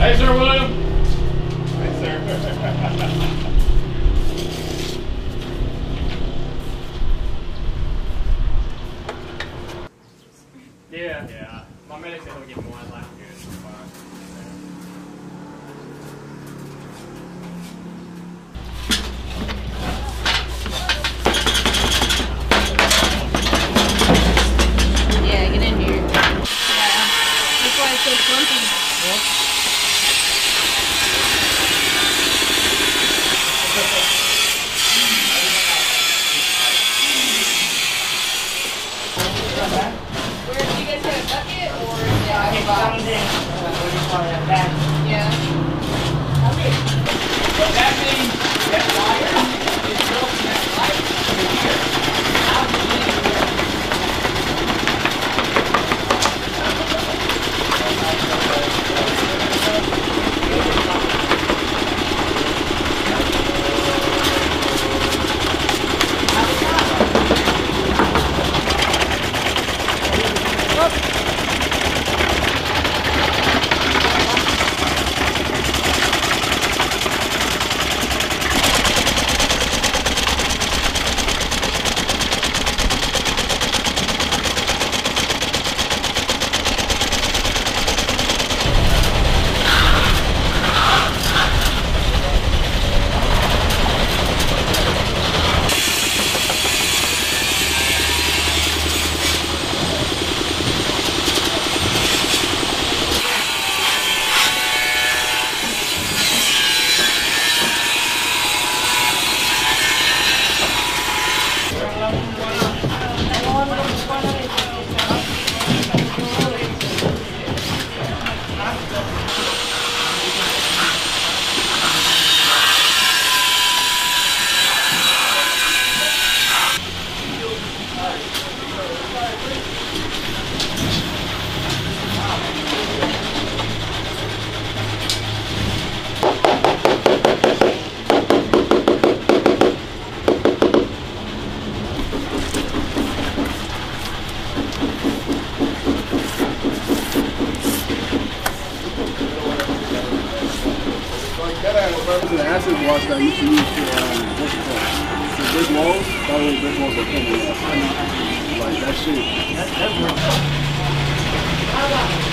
Hey, Sir William. Hey, sir. yeah, yeah. My medic said he'll get more in is it The acid wash that you can use to, um, what's it called? The big walls, that way big walls are coming. Like that shit.